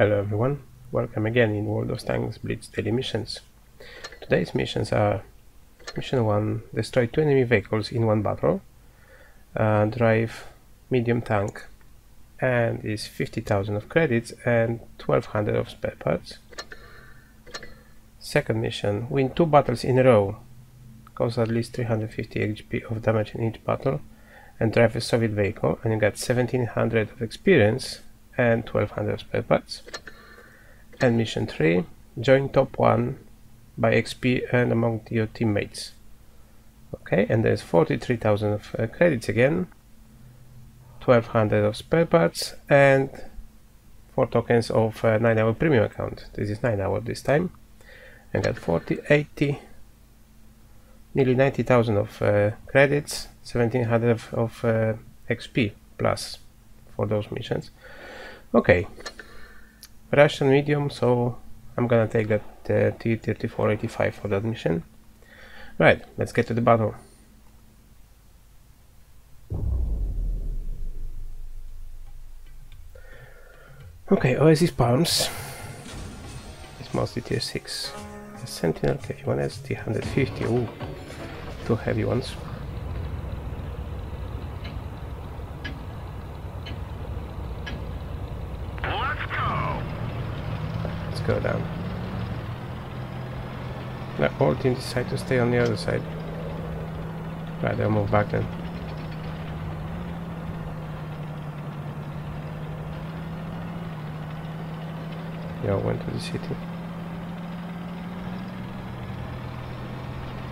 Hello everyone, welcome again in World of Tanks Blitz daily missions. Today's missions are Mission 1, destroy two enemy vehicles in one battle, uh, drive medium tank and is 50,000 of credits and 1200 of spare parts. Second mission, win two battles in a row, cause at least 350 HP of damage in each battle and drive a Soviet vehicle and you get 1700 of experience and 1200 spare parts. And mission 3, join top 1 by XP and among your teammates. Okay, and there's 43,000 of uh, credits again, 1200 of spare parts, and 4 tokens of uh, 9 hour premium account. This is 9 hour this time. And got 40, 80, nearly 90,000 of uh, credits, 1700 of, of uh, XP plus for those missions. Okay, Russian medium, so I'm gonna take that uh, T-34/85 for that mission. Right, let's get to the battle. Okay, Oasis Palms. It's mostly tier 6. The Sentinel KV1S T150. Ooh, two heavy ones. Go down. The whole team decide to stay on the other side. Right, they'll move back then. Yeah, went to the city.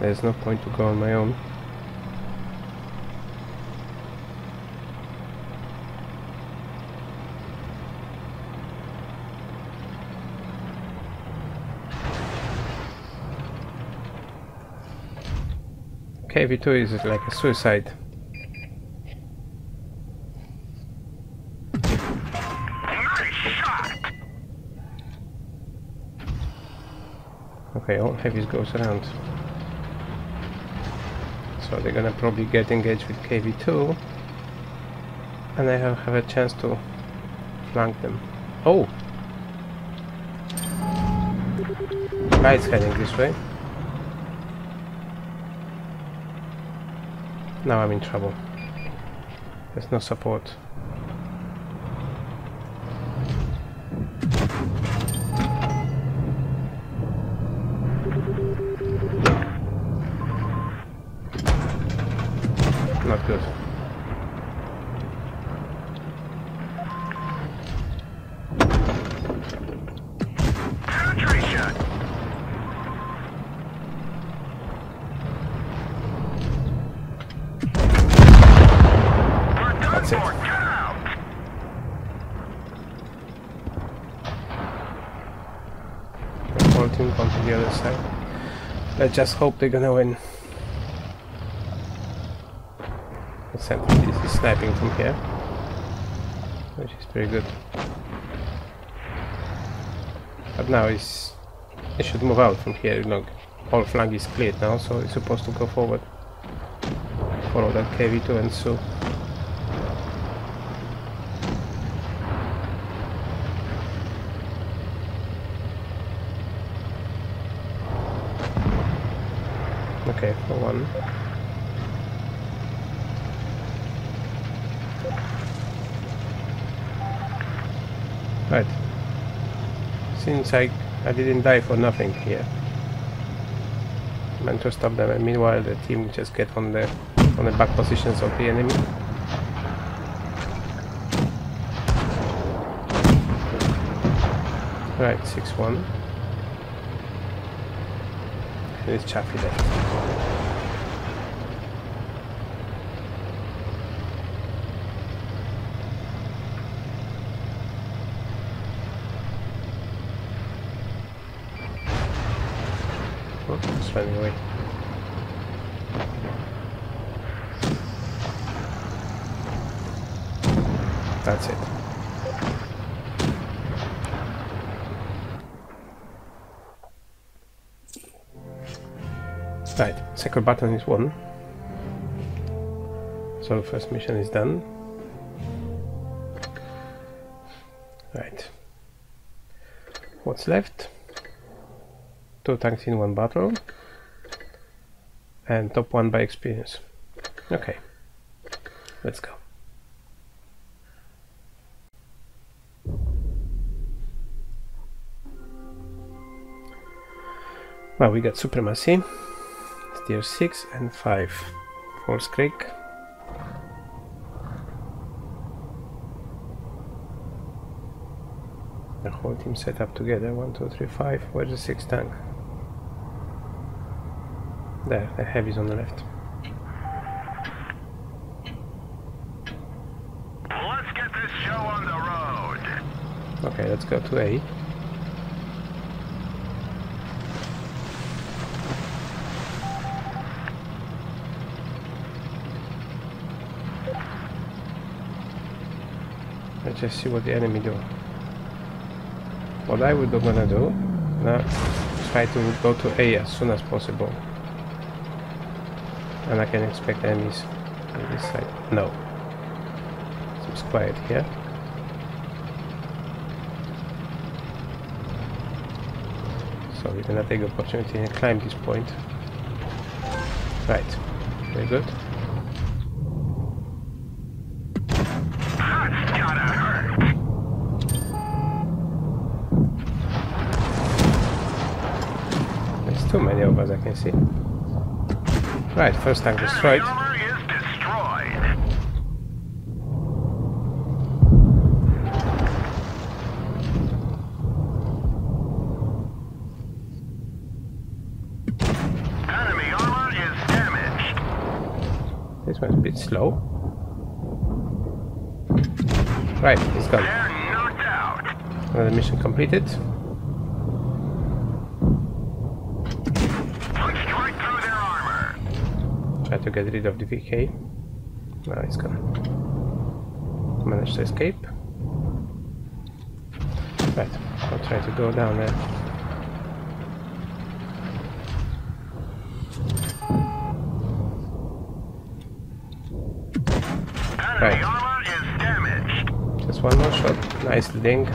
There's no point to go on my own. KV2 is like a suicide. Okay, all heavies goes around. So they're gonna probably get engaged with KV2 and I have, have a chance to flank them. Oh! Guy's heading this way. Now I'm in trouble. There's no support. Not good. That's it. The whole team come to the other side. Let's just hope they're gonna win. This is sniping from here. Which is pretty good. But now it's it should move out from here, look. All flank is cleared now, so it's supposed to go forward. Follow that KV2 and so Okay, for one. Right. Since I, I didn't die for nothing here. I Meant to stop them and meanwhile the team just get on the on the back positions of the enemy. Right, 6-1. It's Chaffee left. It's. That's it. Right, second button is one. So first mission is done. Right. what's left two tanks in one battle and top one by experience okay let's go well we got supremacy tier 6 and 5 False Creek the whole team set up together. One, two, three, five. Where's the sixth tank? There, the heavy's on the left. Let's get this show on the road. Okay, let's go to A. Let's just see what the enemy do. What I would gonna do, now try to go to A as soon as possible. And I can expect enemies on this side. No. Seems quiet here. So we're gonna take opportunity and climb this point. Right. Very good. There's too many of us I can see. Right, first tank destroyed. Enemy armor is destroyed. Enemy armor is damaged. This one's a bit slow. Right, he's gone. Another mission completed. Try to get rid of the VK. Now he's gone. manage to escape. Right, I'll try to go down there. Right. armor is damaged. Just one more shot. Nice ding.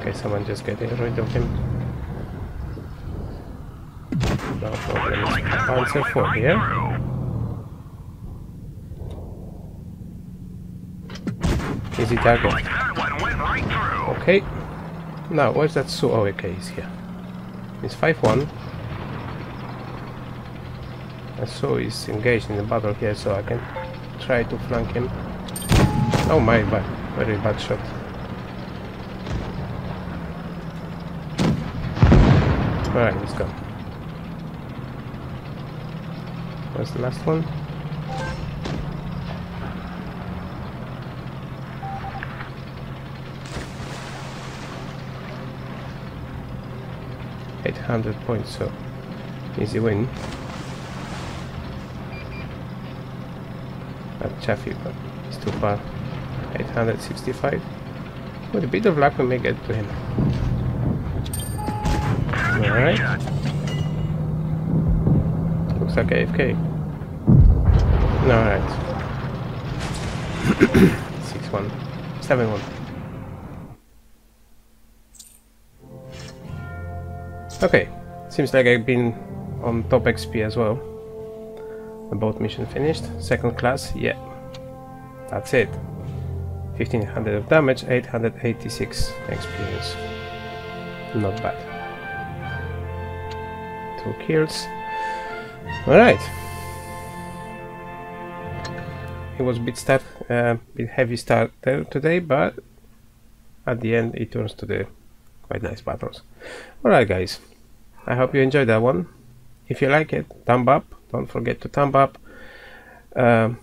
Okay, someone just getting rid of him. No problem. 4 right here. Easy target. Okay. Now, where's that Su? Oh, okay, he's here. He's 5-1. And Su is engaged in the battle here, so I can try to flank him. Oh my, bad. Very bad shot. Alright, he's gone. Where's the last one? Eight hundred points, so easy win. But Chaffee, but it's too far. 865. With a bit of luck, we may get to him. Alright. Looks like AFK. Alright. 6 1. 7 1. Okay. Seems like I've been on top XP as well. The boat mission finished. Second class, yeah. That's it. 1500 of damage, 886 experience. Not bad. Two kills. Alright. It was a bit start, uh, bit heavy start today, but at the end it turns to the quite nice battles. Alright guys, I hope you enjoyed that one. If you like it, thumb up. Don't forget to thumb up. Um,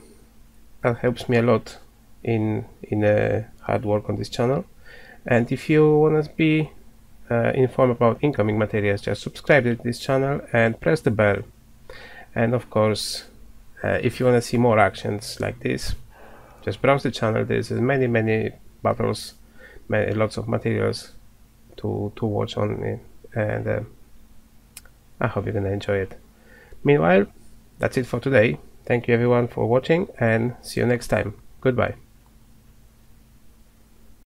that helps me a lot in in uh, hard work on this channel. And if you want to be uh, informed about incoming materials, just subscribe to this channel and press the bell. And of course, uh, if you want to see more actions like this, just browse the channel. There's many many battles, many, lots of materials to to watch on and uh, I hope you're gonna enjoy it. Meanwhile, that's it for today. Thank you everyone for watching and see you next time. Goodbye.